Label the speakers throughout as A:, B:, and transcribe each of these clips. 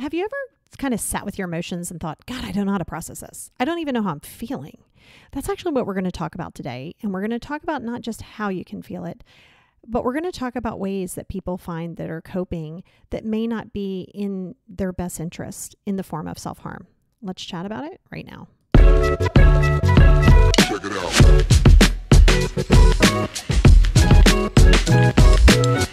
A: Have you ever kind of sat with your emotions and thought, God, I don't know how to process this? I don't even know how I'm feeling. That's actually what we're going to talk about today. And we're going to talk about not just how you can feel it, but we're going to talk about ways that people find that are coping that may not be in their best interest in the form of self harm. Let's chat about it right now. Check it out.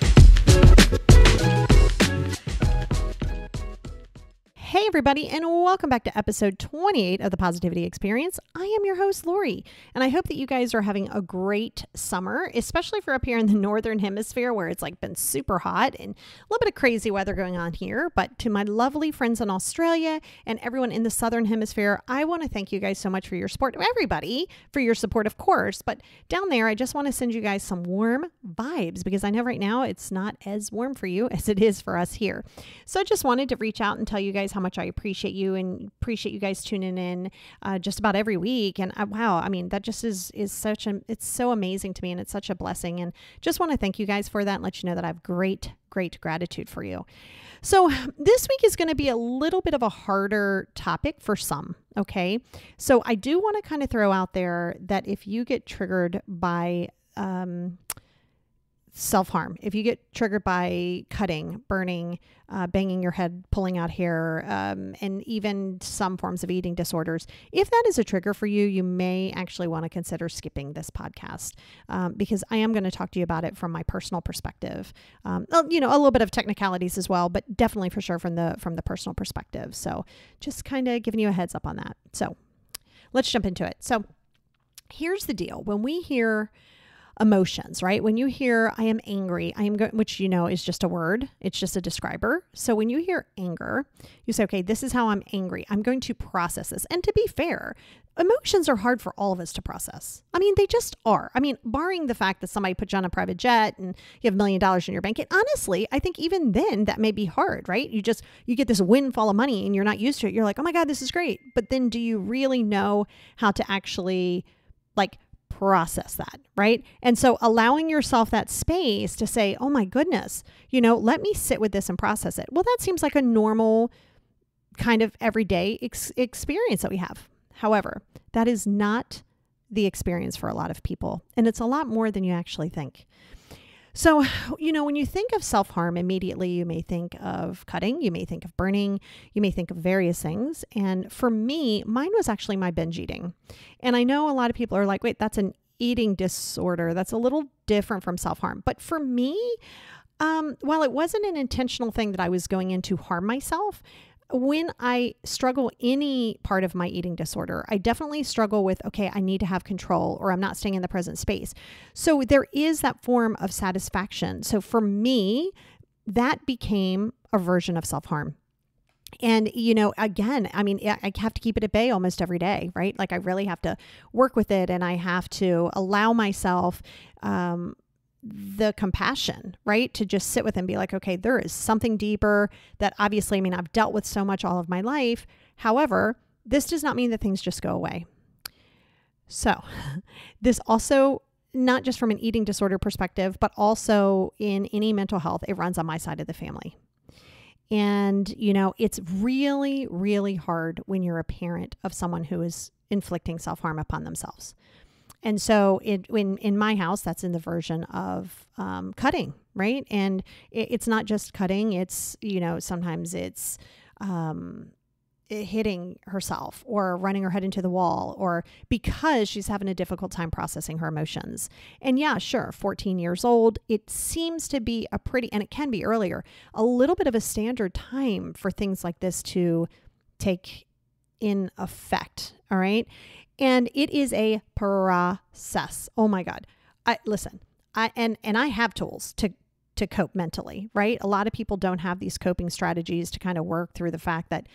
A: Hey, everybody, and welcome back to episode 28 of the Positivity Xperience. I am your host, Lori, and I hope that you guys are having a great summer, especially for up here in the Northern Hemisphere where it's like been super hot and a little bit of crazy weather going on here. But to my lovely friends in Australia and everyone in the Southern Hemisphere, I want to thank you guys so much for your support. Everybody for your support, of course. But down there, I just want to send you guys some warm vibes because I know right now it's not as warm for you as it is for us here. So I just wanted to reach out and tell you guys how much I appreciate you and appreciate you guys tuning in uh, just about every week. And uh, wow, I mean, that just is is such a it's so amazing to me, and it's such a blessing. And just want to thank you guys for that and let you know that I have great great gratitude for you. So, this week is going to be a little bit of a harder topic for some. Okay. So, I do want to kind of throw out there that if you get triggered by, um, self harm. If you get triggered by cutting, burning, uh, banging your head, pulling out hair, um, and even some forms of eating disorders, if that is a trigger for you, you may actually want to consider skipping this podcast um, because I am going to talk to you about it from my personal perspective. Um, you know, a little bit of technicalities as well, but definitely for sure from the from the personal perspective. So just kind of giving you a heads up on that. So let's jump into it. So here's the deal: when we hear emotions, right? When you hear I am angry, I am going which you know is just a word, it's just a describer. So when you hear anger, you say, okay, this is how I'm angry. I'm going to process this. And to be fair, emotions are hard for all of us to process. I mean, they just are. I mean, barring the fact that somebody put you on a private jet and you have a million dollars in your bank, and honestly, I think even then that may be hard, right? You just you get this windfall of money and you're not used to it. You're like, "Oh my god, this is great." But then do you really know how to actually like process that, right? And so allowing yourself that space to say, oh my goodness, you know, let me sit with this and process it. Well, that seems like a normal kind of everyday ex- experience that we have. However, that is not the experience for a lot of people. And it's a lot more than you actually think. So, you know, when you think of self harm, immediately you may think of cutting, you may think of burning, you may think of various things. And for me, mine was actually my binge eating. And I know a lot of people are like, wait, that's an eating disorder. That's a little different from self harm. But for me, um, while it wasn't an intentional thing that I was going in to harm myself, when I struggle any part of my eating disorder, I definitely struggle with, okay, I need to have control or I'm not staying in the present space. So there is that form of satisfaction. So for me, that became a version of self harm. And, you know, again, I mean, I have to keep it at bay almost every day, right? Like I really have to work with it and I have to allow myself, um, the compassion, right? To just sit with and be like, okay, there is something deeper that obviously, I mean, I've dealt with so much all of my life. However, this does not mean that things just go away. So, this also, not just from an eating disorder perspective, but also in any mental health, it runs on my side of the family. And, you know, it's really, really hard when you're a parent of someone who is inflicting self harm upon themselves. And so, it, in in my house, that's in the version of um, cutting, right? And it, it's not just cutting; it's you know sometimes it's um, hitting herself or running her head into the wall or because she's having a difficult time processing her emotions. And yeah, sure, 14 years old, it seems to be a pretty, and it can be earlier, a little bit of a standard time for things like this to take in effect. All right. And it is a process. Oh my God. I listen, I and and I have tools to to cope mentally, right? A lot of people don't have these coping strategies to kind of work through the fact that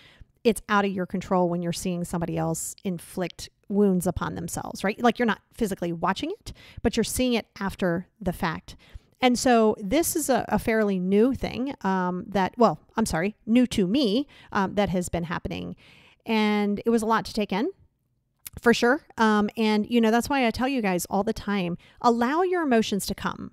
A: it's out of your control when you're seeing somebody else inflict wounds upon themselves, right? Like you're not physically watching it, but you're seeing it after the fact. And so this is a, a fairly new thing um, that, well, I'm sorry, new to me um, that has been happening. And it was a lot to take in for sure. Um, and, you know, that's why I tell you guys all the time allow your emotions to come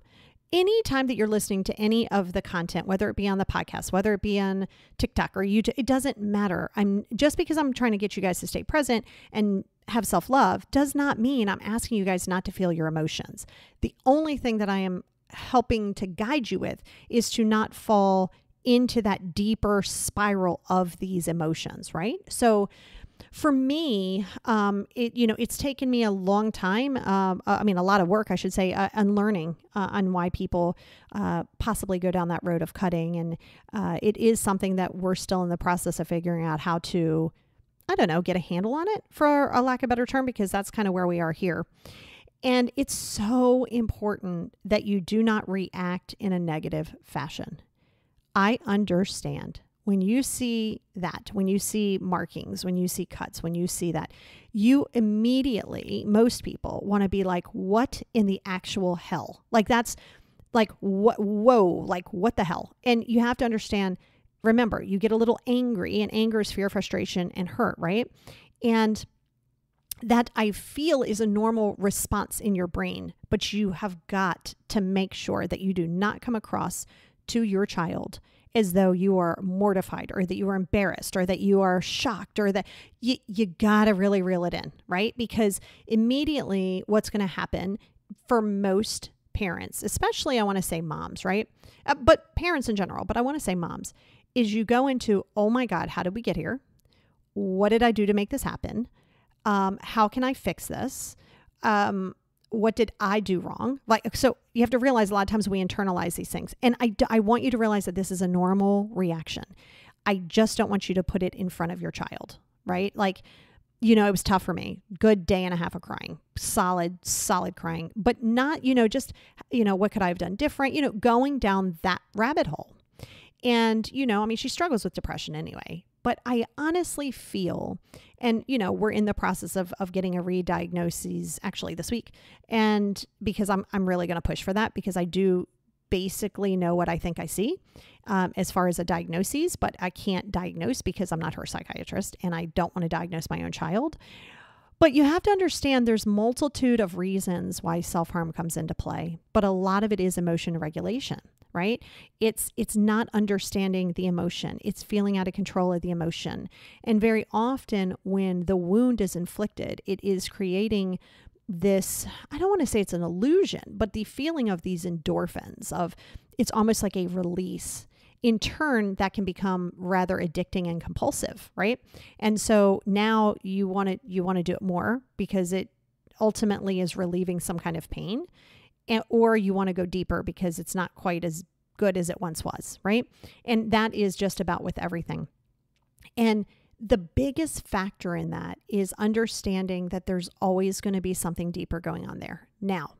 A: anytime that you're listening to any of the content, whether it be on the podcast, whether it be on TikTok or YouTube, it doesn't matter. I'm just because I'm trying to get you guys to stay present and have self love does not mean I'm asking you guys not to feel your emotions. The only thing that I am helping to guide you with is to not fall into that deeper spiral of these emotions, right? So, for me, um, it you know it's taken me a long time. Um, uh, I mean, a lot of work, I should say, uh, unlearning uh, on why people uh, possibly go down that road of cutting, and uh, it is something that we're still in the process of figuring out how to, I don't know, get a handle on it, for a lack of a better term, because that's kind of where we are here. And it's so important that you do not react in a negative fashion. I understand when you see that, when you see markings, when you see cuts, when you see that, you immediately, most people want to be like, what in the actual hell? Like, that's like, what, whoa, like, what the hell? And you have to understand, remember, you get a little angry, and anger is fear, frustration, and hurt, right? And that I feel is a normal response in your brain, but you have got to make sure that you do not come across to your child as though you are mortified or that you are embarrassed or that you are shocked or that you, you got to really reel it in, right? Because immediately what's going to happen for most parents, especially I want to say moms, right? Uh, but parents in general, but I want to say moms, is you go into, oh my God, how did we get here? What did I do to make this happen? Um, how can I fix this? Um, what did I do wrong? Like, so you have to realize a lot of times we internalize these things. And I, I want you to realize that this is a normal reaction. I just don't want you to put it in front of your child, right? Like, you know, it was tough for me. Good day and a half of crying, solid, solid crying, but not, you know, just, you know, what could I have done different? You know, going down that rabbit hole. And, you know, I mean, she struggles with depression anyway, but I honestly feel, and you know, we're in the process of of getting a re-diagnosis actually this week, and because I'm I'm really going to push for that because I do basically know what I think I see um, as far as a diagnosis, but I can't diagnose because I'm not her psychiatrist and I don't want to diagnose my own child. But you have to understand there's multitude of reasons why self-harm comes into play, but a lot of it is emotion regulation right? It's it's not understanding the emotion. It's feeling out of control of the emotion. And very often when the wound is inflicted it is creating this i don't want to say it's an illusion but the feeling of these endorphins of it's almost like a release. In turn that can become rather addicting and compulsive right? And so now you want to you want to do it more because it ultimately is relieving some kind of pain or you want to go deeper because it's not quite as good as it once was, right? And that is just about with everything. And the biggest factor in that is understanding that there's always going to be something deeper going on there. Now,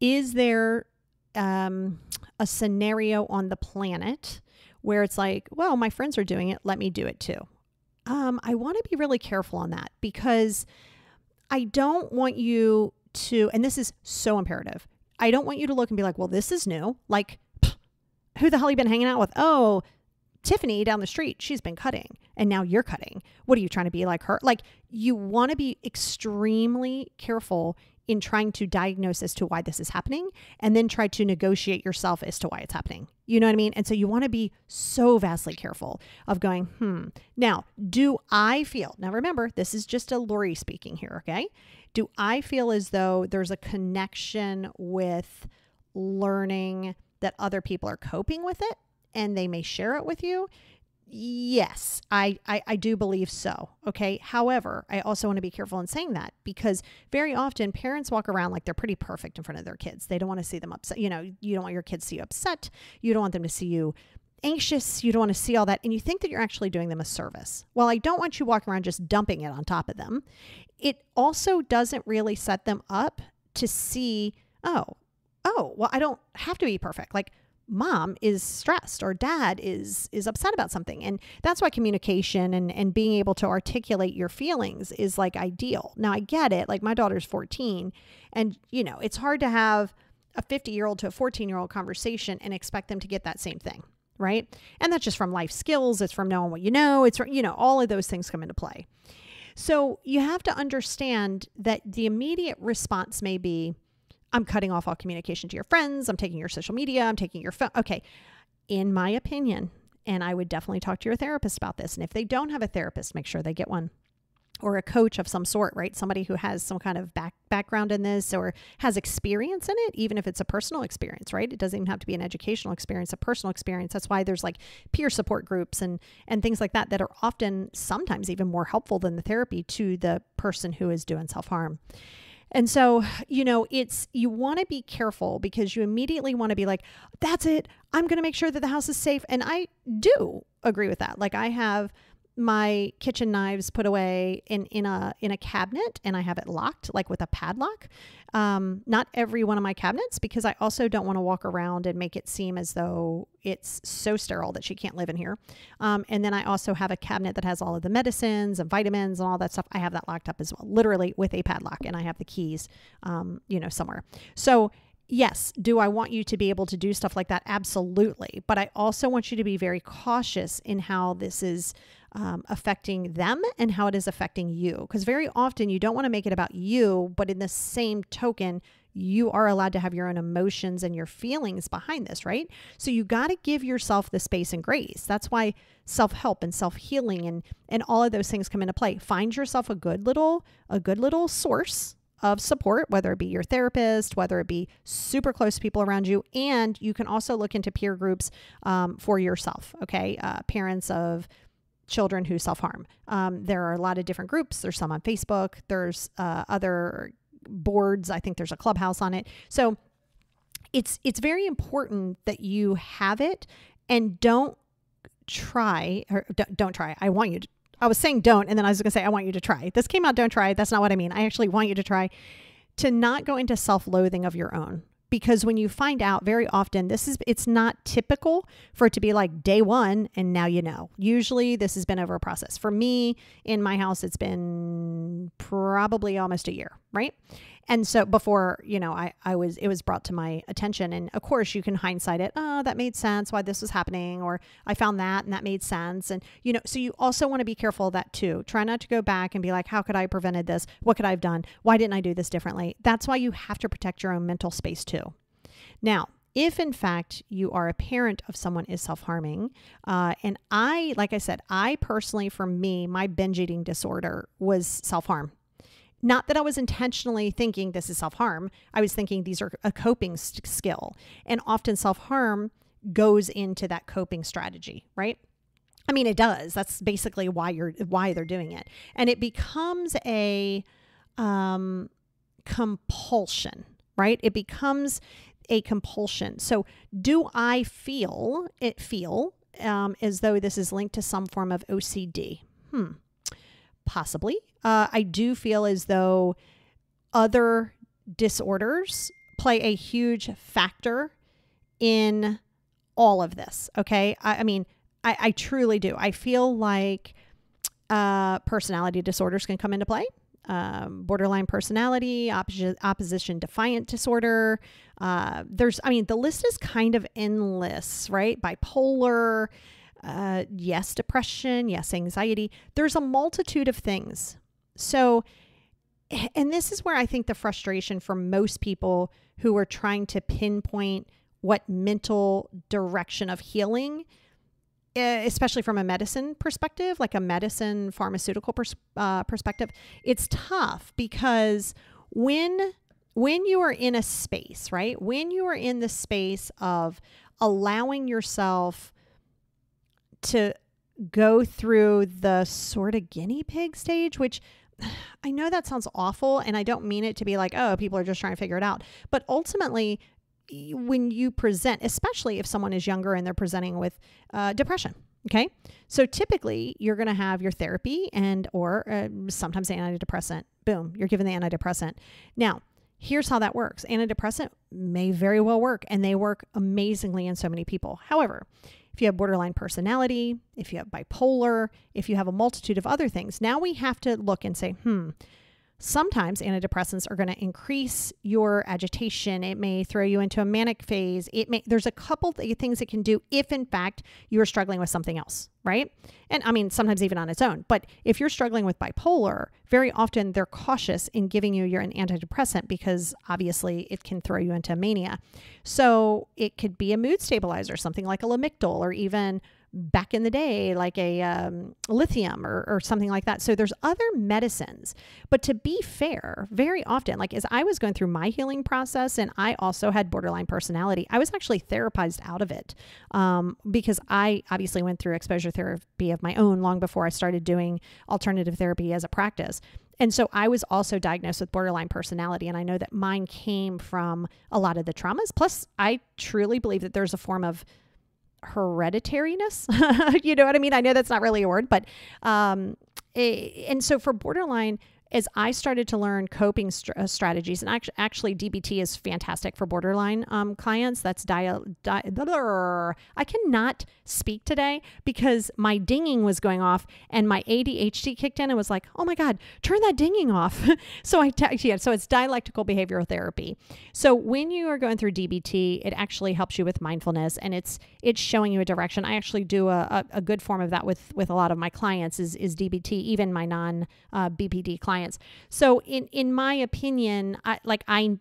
A: is there um, a scenario on the planet where it's like, well, my friends are doing it, let me do it too? Um, I want to be really careful on that because I don't want you to, and this is so imperative. I don't want you to look and be like, well, this is new. Like, who the hell you been hanging out with? Oh, Tiffany down the street, she's been cutting and now you're cutting. What are you trying to be like her? Like, you want to be extremely careful in trying to diagnose as to why this is happening and then try to negotiate yourself as to why it's happening. You know what I mean? And so you want to be so vastly careful of going, hmm. Now, do I feel, now remember, this is just a Lori speaking here, okay? Do I feel as though there's a connection with learning that other people are coping with it and they may share it with you? Yes, I, I, I, do believe so. Okay. However, I also want to be careful in saying that because very often parents walk around like they're pretty perfect in front of their kids. They don't want to see them upset. You know, you don't want your kids to see you upset. You don't want them to see you anxious. You don't want to see all that. And you think that you're actually doing them a service. Well, I don't want you walking around just dumping it on top of them. It also doesn't really set them up to see, oh, oh, well, I don't have to be perfect. Like mom is stressed or dad is is upset about something. And that's why communication and and being able to articulate your feelings is like ideal. Now I get it. Like my daughter's 14 and you know, it's hard to have a 50-year-old to a 14-year-old conversation and expect them to get that same thing, right? And that's just from life skills, it's from knowing what you know, it's you know, all of those things come into play. So you have to understand that the immediate response may be, I'm cutting off all communication to your friends. I'm taking your social media. I'm taking your phone. Okay. In my opinion, and I would definitely talk to your therapist about this. And if they don't have a therapist, make sure they get one or a coach of some sort, right? Somebody who has some kind of back background in this or has experience in it, even if it's a personal experience, right? It doesn't even have to be an educational experience, a personal experience. That's why there's like peer support groups and and things like that that are often sometimes even more helpful than the therapy to the person who is doing self-harm. And so, you know, it's you want to be careful because you immediately want to be like, that's it. I'm going to make sure that the house is safe. And I do agree with that. Like I have my kitchen knives put away in in a in a cabinet and I have it locked like with a padlock. Um, not every one of my cabinets because I also don't want to walk around and make it seem as though it's so sterile that she can't live in here. Um, and then I also have a cabinet that has all of the medicines and vitamins and all that stuff. I have that locked up as well, literally with a padlock, and I have the keys, um, you know, somewhere. So yes, do I want you to be able to do stuff like that? Absolutely. But I also want you to be very cautious in how this is um, affecting them and how it is affecting you. Because very often you don't want to make it about you, but in the same token, you are allowed to have your own emotions and your feelings behind this, right? So you got to give yourself the space and grace. That's why self-help and self-healing and and all of those things come into play. Find yourself a good little a good little source of support, whether it be your therapist, whether it be super close people around you, and you can also look into peer groups um, for yourself. Okay, uh, parents of children who self harm. Um, there are a lot of different groups. There's some on Facebook. There's uh, other boards. I think there's a clubhouse on it. So it's it's very important that you have it and don't try or don't, don't try. I want you to. I was saying don't, and then I was going to say I want you to try. This came out don't try. That's not what I mean. I actually want you to try to not go into self-loathing of your own because when you find out very often this is it's not typical for it to be like day one and now you know. Usually this has been over a process. For me in my house it's been probably almost a year right and so before you know i i was it was brought to my attention. And of course you can hindsight it. Oh that made sense why this was happening or i found that and that made sense. And you know so you also want to be careful of that too. Try not to go back and be like how could i have prevented this? What could i have done? Why didn't i do this differently? That's why you have to protect your own mental space too. Now if in fact you are a parent of someone is self-harming uh, and i like i said i personally for me my binge eating disorder was self-harm not that I was intentionally thinking this is self harm. I was thinking these are a coping skill. And often self harm goes into that coping strategy, right? I mean, it does. That's basically why you're why they're doing it, and it becomes a um, compulsion, right? It becomes a compulsion. So, do I feel it feel um, as though this is linked to some form of OCD? Hmm. Possibly. Uh, I do feel as though other disorders play a huge factor in all of this. Okay. I, I mean, I, I, truly do. I feel like uh, personality disorders can come into play. Um, borderline personality, opposition, defiant disorder. Uh, there's, I mean, the list is kind of endless, right? Bipolar, uh, yes, depression, yes, anxiety. There's a multitude of things. So, and this is where I think the frustration for most people who are trying to pinpoint what mental direction of healing, especially from a medicine perspective, like a medicine pharmaceutical pers- uh, perspective, it's tough because when when you are in a space, right? When you are in the space of allowing yourself to go through the sort of guinea pig stage, which I know that sounds awful, and I don't mean it to be like, oh, people are just trying to figure it out. But ultimately, when you present, especially if someone is younger and they're presenting with uh, depression, okay, so typically you're going to have your therapy and or uh, sometimes antidepressant. Boom, you're given the antidepressant. Now, here's how that works: antidepressant may very well work, and they work amazingly in so many people. However, if you have borderline personality, if you have bipolar, if you have a multitude of other things, now we have to look and say, hmm, Sometimes antidepressants are going to increase your agitation. It may throw you into a manic phase. It may there's a couple things it can do if in fact you're struggling with something else, right? And I mean sometimes even on its own. But if you're struggling with bipolar, very often they're cautious in giving you your an antidepressant because obviously it can throw you into mania. So it could be a mood stabilizer, something like a Lamictal or even back in the day, like a um, lithium or, or something like that. So there's other medicines. But to be fair, very often, like as I was going through my healing process and I also had borderline personality, I was actually therapized out of it um, because I obviously went through exposure therapy of my own long before I started doing alternative therapy as a practice. And so I was also diagnosed with borderline personality. And I know that mine came from a lot of the traumas. Plus, I truly believe that there's a form of hereditariness. you know what I mean? I know that's not really a word, but um, it, and so for borderline, as I started to learn coping st- uh, strategies, and actually, actually, DBT is fantastic for borderline um, clients. That's dial. Di- I cannot speak today because my dinging was going off, and my ADHD kicked in and was like, "Oh my God, turn that dinging off." so I, yeah, so it's dialectical behavioral therapy. So when you are going through DBT, it actually helps you with mindfulness, and it's it's showing you a direction. I actually do a, a, a good form of that with with a lot of my clients is is DBT, even my non uh, BPD clients clients. So in in my opinion, I like I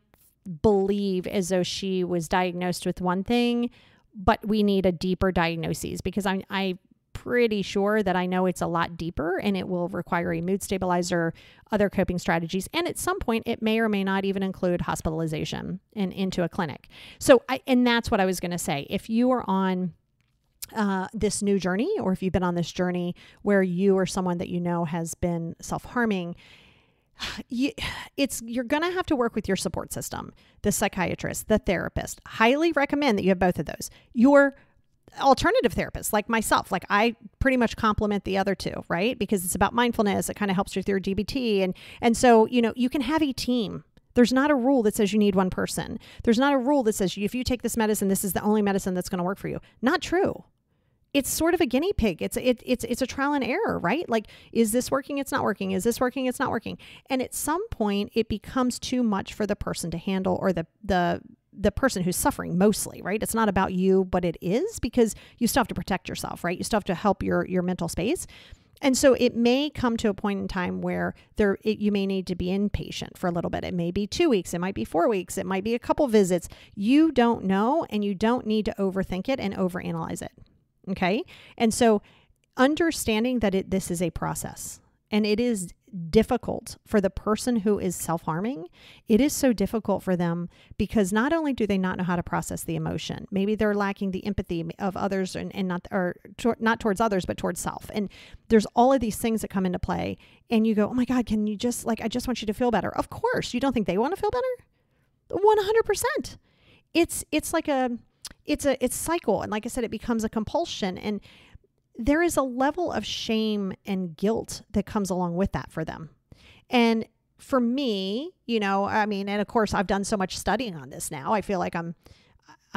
A: believe as though she was diagnosed with one thing, but we need a deeper diagnosis because I'm I pretty sure that I know it's a lot deeper and it will require a mood stabilizer, other coping strategies, and at some point it may or may not even include hospitalization and into a clinic. So I and that's what I was going to say. If you are on uh, this new journey, or if you've been on this journey where you or someone that you know has been self harming, you, it's you're going to have to work with your support system, the psychiatrist, the therapist. Highly recommend that you have both of those. Your alternative therapist like myself like i pretty much complement the other two right? Because it's about mindfulness it kind of helps with your dbt and and so you know you can have a team. There's not a rule that says you need one person. There's not a rule that says if you take this medicine this is the only medicine that's going to work for you. Not true it's sort of a guinea pig. It's it, it's it's a trial and error, right? Like, is this working? It's not working. Is this working? It's not working. And at some point, it becomes too much for the person to handle, or the the the person who's suffering mostly, right? It's not about you, but it is because you still have to protect yourself, right? You still have to help your your mental space. And so it may come to a point in time where there it, you may need to be inpatient for a little bit. It may be 2 weeks, it might be 4 weeks, it might be a couple visits. You don't know and you don't need to overthink it and overanalyze it. Okay. And so understanding that it, this is a process and it is difficult for the person who is self harming. It is so difficult for them because not only do they not know how to process the emotion, maybe they're lacking the empathy of others and, and not, or not towards others, but towards self. And there's all of these things that come into play. And you go, oh my God, can you just, like, I just want you to feel better. Of course. You don't think they want to feel better? 100%. It's, it's like a, it's a it's cycle and like i said it becomes a compulsion and there is a level of shame and guilt that comes along with that for them. And for me you know i mean and of course i've done so much studying on this now i feel like i'm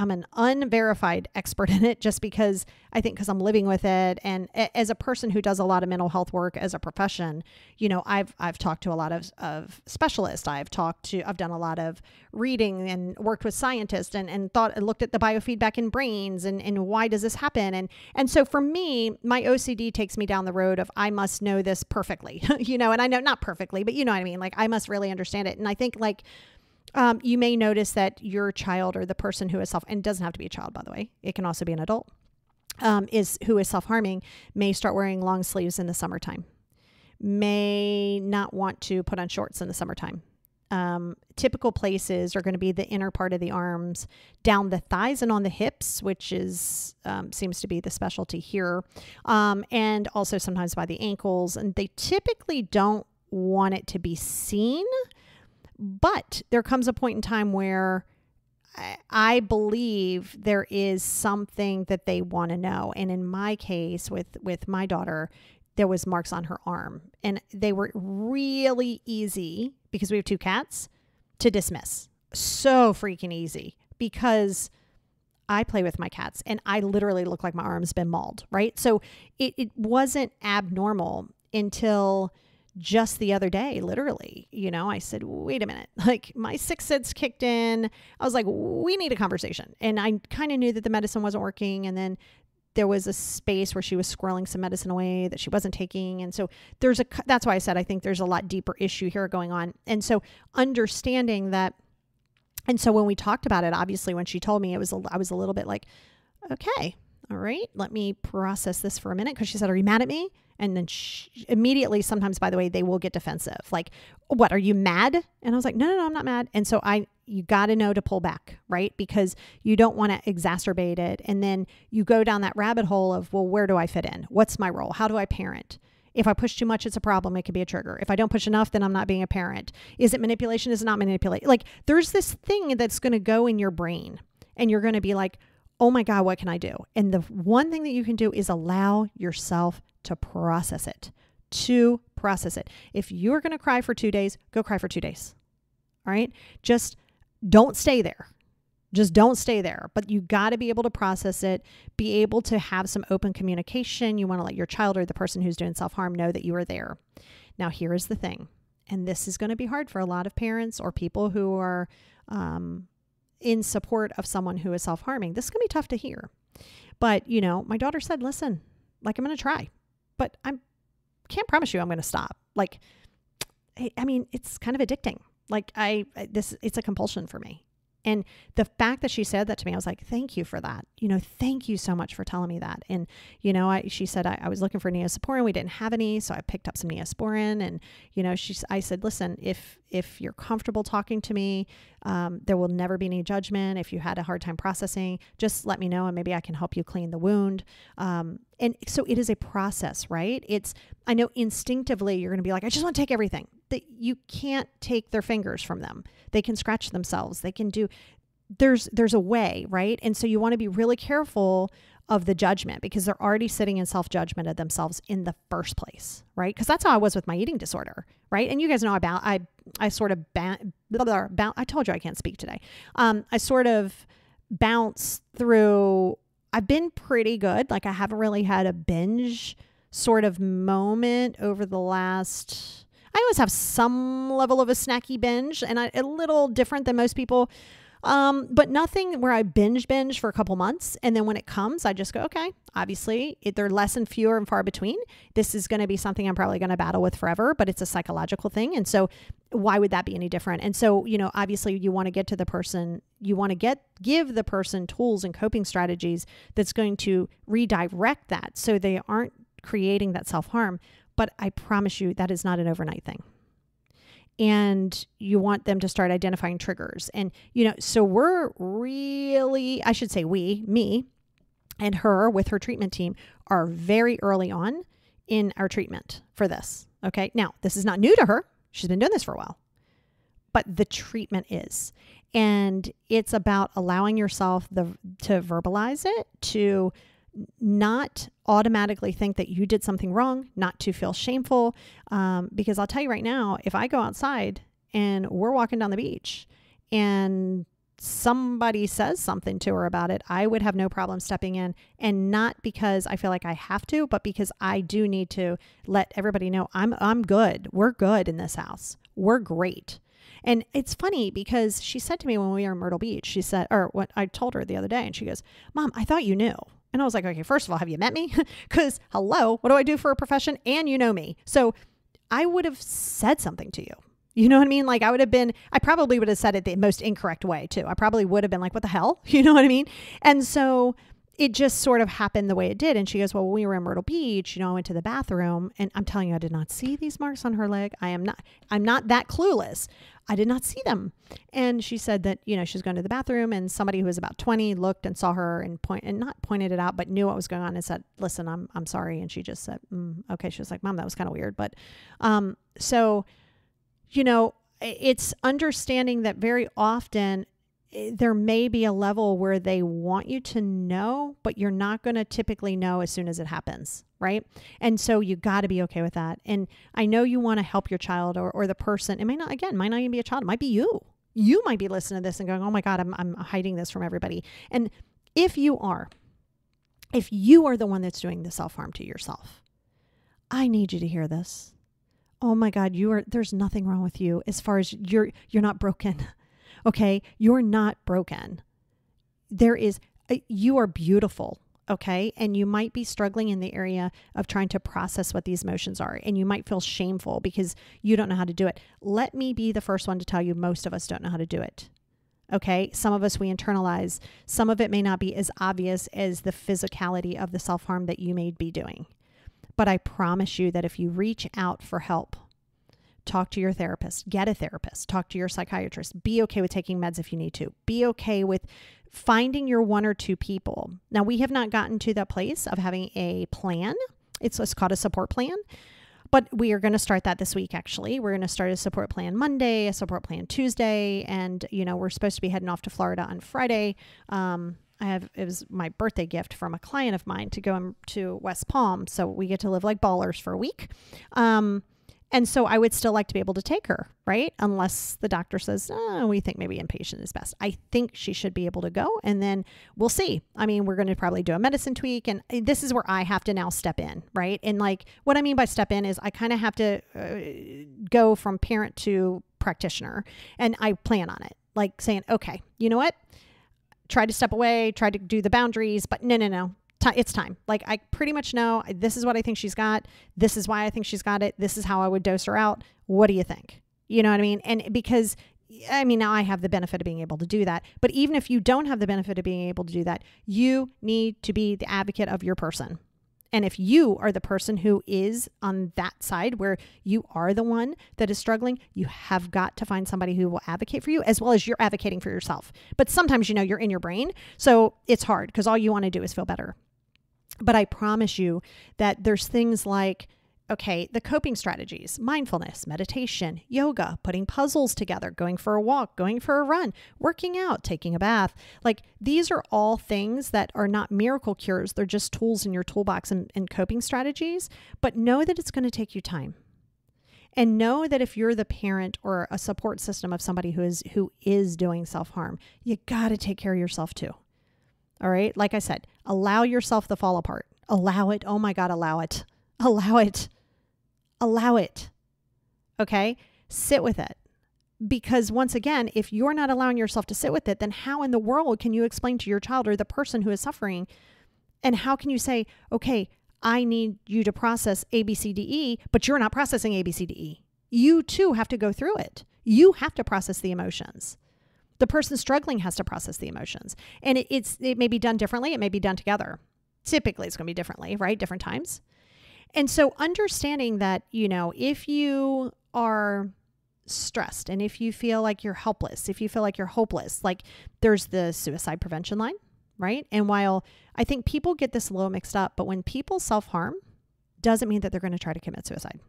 A: I'm an unverified expert in it just because I think because I'm living with it and as a person who does a lot of mental health work as a profession, you know, I've I've talked to a lot of, of specialists. I've talked to I've done a lot of reading and worked with scientists and, and thought and looked at the biofeedback in brains and, and why does this happen? And and so for me, my OCD takes me down the road of I must know this perfectly. you know, and I know not perfectly, but you know what I mean? Like I must really understand it. And I think like um, you may notice that your child or the person who is self and doesn't have to be a child by the way it can also be an adult um, is who is self-harming may start wearing long sleeves in the summertime may not want to put on shorts in the summertime um, typical places are going to be the inner part of the arms, down the thighs, and on the hips, which is um, seems to be the specialty here, um, and also sometimes by the ankles. And they typically don't want it to be seen but there comes a point in time where I believe there is something that they want to know. And in my case with with my daughter, there was marks on her arm and they were really easy because we have two cats to dismiss. So freaking easy because I play with my cats and I literally look like my arm's been mauled, right? So it, it wasn't abnormal until just the other day, literally, you know, I said, wait a minute, like my sixth sense kicked in. I was like, we need a conversation. And I kind of knew that the medicine wasn't working. And then there was a space where she was squirreling some medicine away that she wasn't taking and so there's a that's why i said i think there's a lot deeper issue here going on and so understanding that and so when we talked about it obviously when she told me it was a, i was a little bit like okay all right let me process this for a minute because she said are you mad at me and then she, immediately sometimes by the way they will get defensive like what are you mad and i was like no no no i'm not mad and so i you got to know to pull back, right? Because you don't want to exacerbate it. And then you go down that rabbit hole of, well, where do I fit in? What's my role? How do I parent? If I push too much, it's a problem. It could be a trigger. If I don't push enough, then I'm not being a parent. Is it manipulation? Is it not manipulation? Like there's this thing that's going to go in your brain and you're going to be like, oh my God, what can I do? And the one thing that you can do is allow yourself to process it, to process it. If you're going to cry for two days, go cry for two days. All right. Just don't stay there. Just don't stay there. But you got to be able to process it, be able to have some open communication. You want to let your child or the person who's doing self harm know that you are there. Now, here is the thing, and this is going to be hard for a lot of parents or people who are um, in support of someone who is self harming. This is going to be tough to hear. But, you know, my daughter said, listen, like I'm going to try, but I can't promise you I'm going to stop. Like, I mean, it's kind of addicting. Like I this it's a compulsion for me. And the fact that she said that to me, I was like, thank you for that. You know, thank you so much for telling me that. And, you know, I, she said, I, I was looking for neosporin. We didn't have any. So I picked up some neosporin and, you know, she, I said, listen, if, if you're comfortable talking to me, um, there will never be any judgment. If you had a hard time processing, just let me know and maybe I can help you clean the wound. Um, and so it is a process, right? It's, I know instinctively you're going to be like, I just want to take everything. That you can't take their fingers from them. They can scratch themselves. They can do, there's, there's a way, right? And so you want to be really careful of the judgment because they're already sitting in self judgment of themselves in the first place, right? Because that's how I was with my eating disorder, right? And you guys know about I I sort of bounce. I told you I can't speak today. Um, I sort of bounce through. I've been pretty good. Like I haven't really had a binge sort of moment over the last. I always have some level of a snacky binge, and I, a little different than most people. Um, but nothing where I binge binge for a couple months. And then when it comes, I just go, okay, obviously it, they're less and fewer and far between. This is going to be something I'm probably going to battle with forever, but it's a psychological thing. And so why would that be any different? And so, you know, obviously you want to get to the person, you want to get, give the person tools and coping strategies that's going to redirect that so they aren't creating that self harm. But I promise you that is not an overnight thing and you want them to start identifying triggers. And, you know, so we're really, I should say, we, me, and her with her treatment team are very early on in our treatment for this. Okay. Now, this is not new to her. She's been doing this for a while, but the treatment is. And it's about allowing yourself the to verbalize it, to not automatically think that you did something wrong, not to feel shameful. Um, because I'll tell you right now, if I go outside and we're walking down the beach and somebody says something to her about it, I would have no problem stepping in. And not because I feel like I have to, but because I do need to let everybody know I'm I'm good. We're good in this house. We're great. And it's funny because she said to me when we were in Myrtle Beach, she said, or what I told her the other day, and she goes, Mom, I thought you knew. And I was like, okay, first of all, have you met me? Because, hello, what do I do for a profession? And you know me. So I would have said something to you. You know what I mean? Like, I would have been, I probably would have said it the most incorrect way, too. I probably would have been like, what the hell? You know what I mean? And so it just sort of happened the way it did. And she goes, Well, we were in Myrtle Beach, you know, I went to the bathroom and I'm telling you, I did not see these marks on her leg. I am not, I'm not that clueless. I did not see them. And she said that, you know, she's going to the bathroom and somebody who was about 20 looked and saw her and point and not pointed it out, but knew what was going on and said, listen, I'm, I'm sorry. And she just said, mm, okay. She was like, mom, that was kind of weird. But, um, so, you know, it's understanding that very often Eh, there may be a level where they want you to know, but you're not going to typically know as soon as it happens, right? And so you got to be okay with that. And I know you want to help your child or, or the person. It might not, again, might not even be a child. It might be you. You might be listening to this and going, oh my God, I'm, I'm hiding this from everybody. And if you are, if you are the one that's doing the self harm to yourself, I need you to hear this. oh my god you are there's nothing wrong with you as far as you're you're not broken okay you're not broken. There is uh, you are beautiful okay? And you might be struggling in the area of trying to process what these emotions are and you might feel shameful because you don't know how to do it. Let me be the first one to tell you most of us don't know how to do it okay? Some of us we internalize. Some of it may not be as obvious as the physicality of the self-harm that you may be doing. But I promise you that if you reach out for help, talk to your therapist, get a therapist, talk to your psychiatrist, be okay with taking meds if you need to, be okay with finding your one or two people. Now, we have not gotten to that place of having a plan. It's, it's called a support plan. But we are going to start that this week, actually. We're going to start a support plan Monday, a support plan Tuesday, and, you know, we're supposed to be heading off to Florida on Friday. Um, I have it was my birthday gift from a client of mine to go to West Palm, so we get to live like ballers for a week. Um, and so I would still like to be able to take her, right? Unless the doctor says, oh, we think maybe inpatient is best. I think she should be able to go, and then we'll see. I mean, we're going to probably do a medicine tweak, and uh, this is where I have to now step in, right? And like what I mean by step in is I kind of have to uh, go from parent to practitioner, and I plan on it, like saying, okay, you know what? tried to step away, tried to do the boundaries, but no, no, no. It's time. Like I pretty much know this is what I think she's got. This is why I think she's got it. This is how I would dose her out. What do you think? You know what I mean? And because I mean, now I have the benefit of being able to do that. But even if you don't have the benefit of being able to do that, you need to be the advocate of your person. And if you are the person who is on that side where you are the one that is struggling, you have got to find somebody who will advocate for you as well as you're advocating for yourself. But sometimes, you know, you're in your brain. So it's hard because all you want to do is feel better. But I promise you that there's things like, Okay, the coping strategies mindfulness, meditation, yoga, putting puzzles together, going for a walk, going for a run, working out, taking a bath. Like these are all things that are not miracle cures. They're just tools in your toolbox and, and coping strategies. But know that it's going to take you time. And know that if you're the parent or a support system of somebody who is who is doing self-harm, you got to take care of yourself too. All right? Like I said, allow yourself to fall apart. Allow it. Oh my God, allow it. Allow it allow it. Okay? Sit with it. Because once again, if you're not allowing yourself to sit with it, then how in the world can you explain to your child or the person who is suffering? And how can you say, okay, I need you to process A, B, C, D, E, but you're not processing A, B, C, D, E? You too have to go through it. You have to process the emotions. The person struggling has to process the emotions. And it, it's it may be done differently, it may be done together. Typically, it's going to be differently, right? Different times. And so understanding that, you know, if you are stressed and if you feel like you're helpless, if you feel like you're hopeless, like there's the suicide prevention line, right? And while I think people get this a little mixed up, but when people self harm, doesn't mean that they're going to try to commit suicide.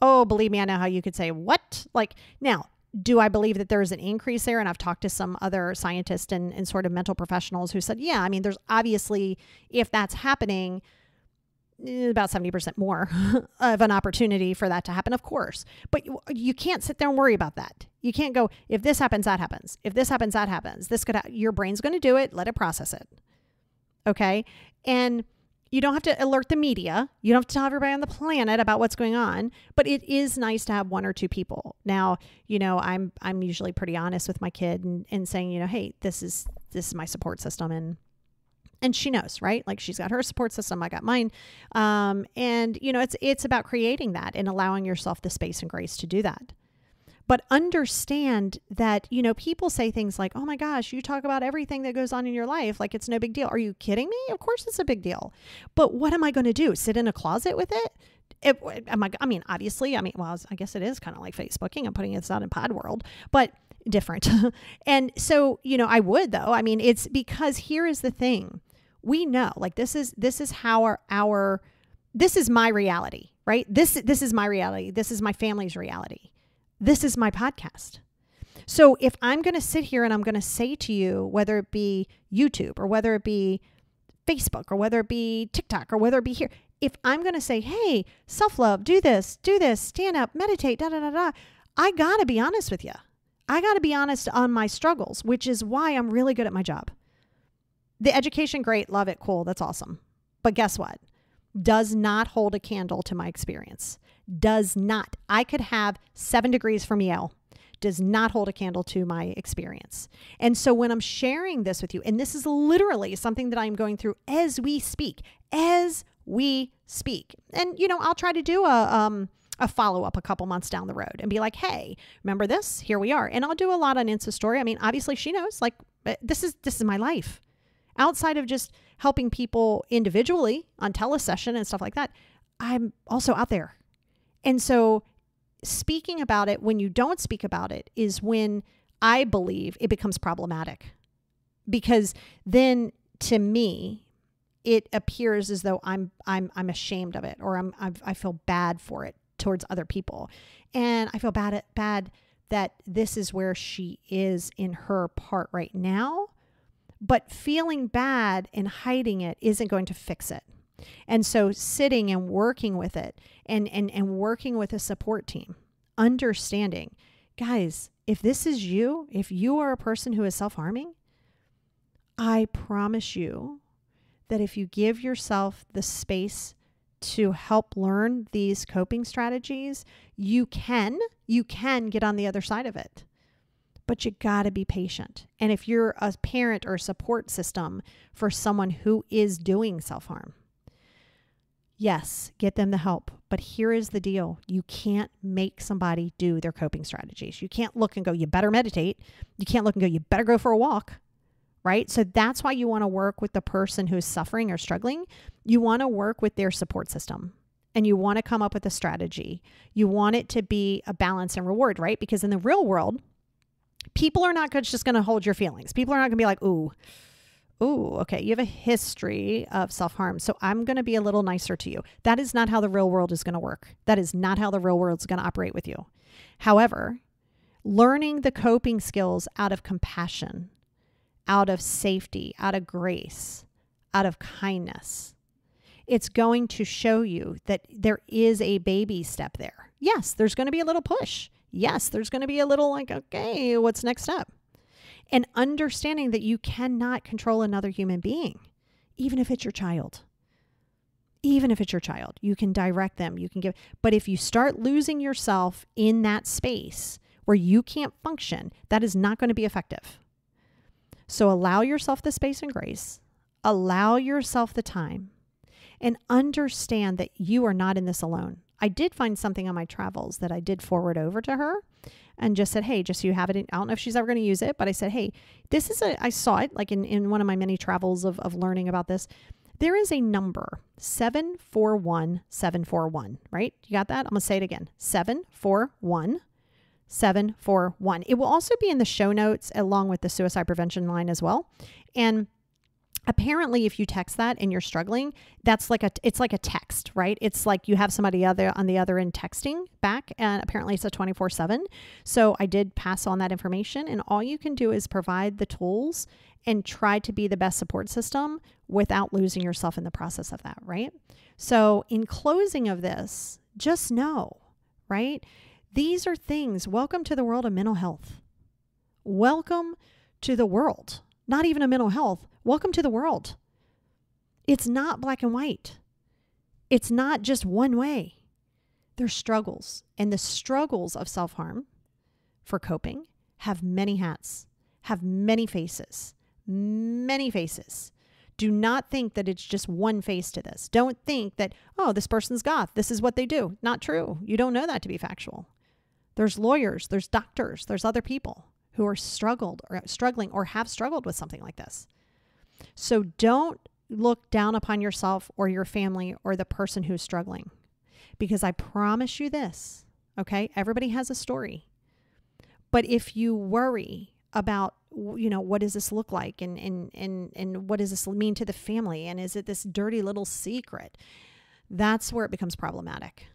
A: Oh, believe me, I know how you could say, what? Like, now, do I believe that there's an increase there? And I've talked to some other scientists and, and sort of mental professionals who said, yeah, I mean, there's obviously, if that's happening, Eh, about 70% more of an opportunity for that to happen, of course. But you, you, can't sit there and worry about that. You can't go, if this happens, that happens. If this happens, that happens. This could, ha- your brain's going to do it. Let it process it. Okay. And you don't have to alert the media. You don't have to tell everybody on the planet about what's going on, but it is nice to have one or two people. Now, you know, I'm I'm usually pretty honest with my kid and, and saying, you know, hey, this is this is my support system and and she knows right like she's got her support system i got mine um, and you know it's it's about creating that and allowing yourself the space and grace to do that but understand that you know people say things like oh my gosh you talk about everything that goes on in your life like it's no big deal. Are you kidding me? Of course it's a big deal. But what am i going to do? Sit in a closet with it? It, am I, I mean, obviously, I mean, well, I guess it is kind of like Facebooking. I'm putting this out in Pod World, but different. and so, you know, I would though. I mean, it's because here is the thing. We know like this is this is how our our this is my reality right? This is this is my reality. This is my family's reality this is my podcast so if i'm going to sit here and i'm going to say to you whether it be youtube or whether it be facebook or whether it be tiktok or whether it be here if i'm going to say hey self-love do this do this stand up meditate da da da da i got to be honest with you i got to be honest on my struggles which is why i'm really good at my job the education, great, love it, cool, that's awesome. But guess what? does not hold a candle to my experience. Does not. I could have seven degrees from Yale does not hold a candle to my experience. And so when I'm sharing this with you, and this is literally something that I'm going through as we speak, as we speak. And you know, I'll try to do a um a follow up a couple months down the road and be like, "Hey, remember this? Here we are." And I'll do a lot on Insta story. I mean, obviously she knows like this is this is my life. Outside of just helping people individually on telesession and stuff like that, I'm also out there. And so speaking about it when you don't speak about it is when I believe it becomes problematic. Because then to me, it appears as though I'm I'm I'm ashamed of it or I'm, I'm i feel bad for it towards other people. And I feel bad at, bad that this is where she is in her part right now. But feeling bad and hiding it isn't going to fix it. And so sitting and working with it and, and, and working with a support team, understanding, guys, if this is you, if you are a person who is self harming, I promise you that if you give yourself the space to help learn these coping strategies, you can, you can get on the other side of it. But you got to be patient. And if you're a parent or support system for someone who is doing self harm, Yes, get them the help. But here is the deal you can't make somebody do their coping strategies. You can't look and go, you better meditate. You can't look and go, you better go for a walk. Right. So that's why you want to work with the person who's suffering or struggling. You want to work with their support system and you want to come up with a strategy. You want it to be a balance and reward, right? Because in the real world, people are not just going to hold your feelings. People are not going to be like, ooh, oh, okay, you have a history of self harm. So I'm going to be a little nicer to you. That is not how the real world is going to work. That is not how the real world is going to operate with you. However, learning the coping skills out of compassion, out of safety, out of grace, out of kindness, it's going to show you that there is a baby step there. Yes, there's going to be a little push. Yes, there's going to be a little like, okay, what's next up? And understanding that you cannot control another human being, even if it's your child. Even if it's your child, you can direct them, you can give. But if you start losing yourself in that space where you can't function, that is not going to be effective. So allow yourself the space and grace, allow yourself the time, and understand that you are not in this alone. I did find something on my travels that I did forward over to her and just said, hey, just so you have it. In, I don't know if she's ever going to use it, but I said, hey, this is a, I saw it like in, in one of my many travels of, of learning about this. There is a number 741741, right? You got that? I'm going to say it again 741 741. It will also be in the show notes along with the suicide prevention line as well. And apparently if you text that and you're struggling that's like a it's like a text right? It's like you have somebody other on the other end texting back and apparently it's a 24 7 so i did pass on that information and all you can do is provide the tools and try to be the best support system without losing yourself in the process of that right? So in closing of this just know right? These are things welcome to the world of mental health. Welcome to the world not even a mental health Welcome to the world. It's not black and white. It's not just one way. There's struggles, and the struggles of self harm for coping have many hats, have many faces, many faces. Do not think that it's just one face to this. Don't think that, oh, this person's goth. This is what they do. Not true. You don't know that to be factual. There's lawyers, there's doctors, there's other people who are struggled or struggling or have struggled with something like this. So don't look down upon yourself or your family or the person who's struggling. Because I promise you this, okay? Everybody has a story. But if you worry about you know what does this look like and and and and what does this mean to the family and is it this dirty little secret that's where it becomes problematic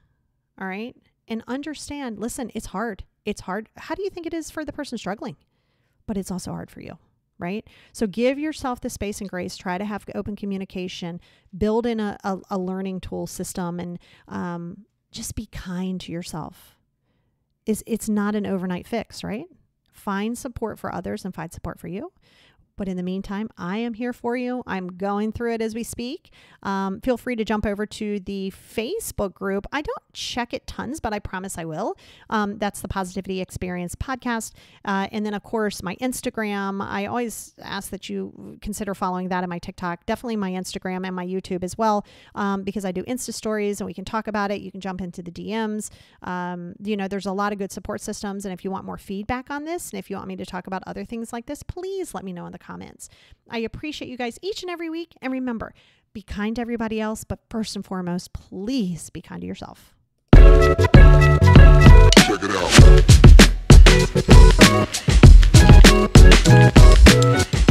A: all right and understand listen it's hard it's hard how do you think it is for the person struggling but it's also hard for you right? So give yourself the space and grace. Try to have open communication. Build in a, a, a learning tool system and um, just be kind to yourself. It's, it's not an overnight fix, right? Find support for others and find support for you. But in the meantime, I am here for you. I'm going through it as we speak. Um, feel free to jump over to the Facebook group. I don't check it tons, but I promise I will. Um, that's the Positivity Xperience podcast. Uh, and then, of course, my Instagram. I always ask that you consider following that and my TikTok. Definitely my Instagram and my YouTube as well, um, because I do Insta stories and we can talk about it. You can jump into the DMs. Um, you know, there's a lot of good support systems. And if you want more feedback on this, and if you want me to talk about other things like this, please let me know in the comments comments. I appreciate you guys each and every week. And remember, be kind to everybody else, but first and foremost, please be kind to yourself. Check it out.